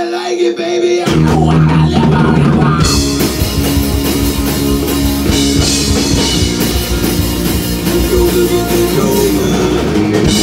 I like it, baby. I know I live on. It's over.